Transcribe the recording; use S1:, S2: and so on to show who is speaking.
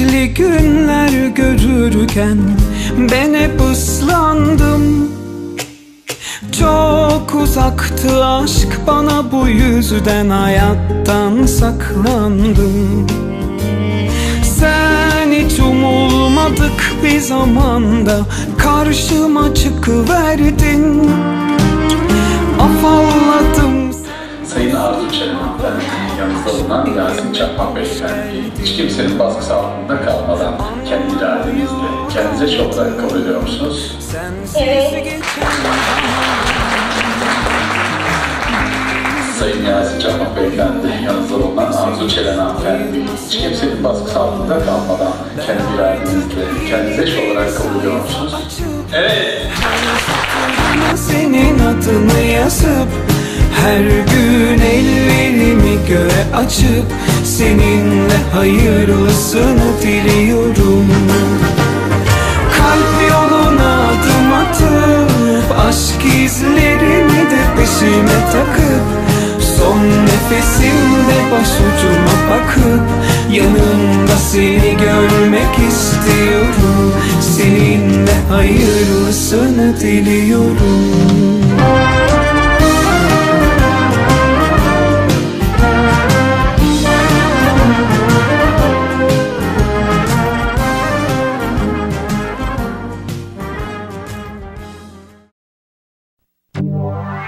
S1: Güneşli günler görürken Ben hep ıslandım. Çok uzaktı aşk bana bu yüzden hayattan saklandım. Sen hiç umulmadık bir zamanda karşıma çıkıverdin. Afalladım
S2: Sayın Arzu hanımefendi, yanınızda bulunan Yasin Çakmak beyefendi, hiç kimsenin baskısı altında kalmadan kendi iradenizle kendinize çok olarak kabul ediyor musunuz?
S1: Evet.
S2: Sayın Yasin Çakmak beyefendi, yanınızda bulunan Arzu Çelen hanımefendi, hiç kimsenin baskısı altında kalmadan kendi iradenizle kendinize eş olarak kabul ediyor musunuz? Evet.
S1: Senin adını yazıp her gün ellerimi göğe açıp Seninle hayırlısını diliyorum. Kalp yoluna adım atıp Aşk izlerimi de peşime takıp Son nefesimde başucuma bakıp Yanımda seni görmek istiyorum. Seninle hayırlısını diliyorum Wow.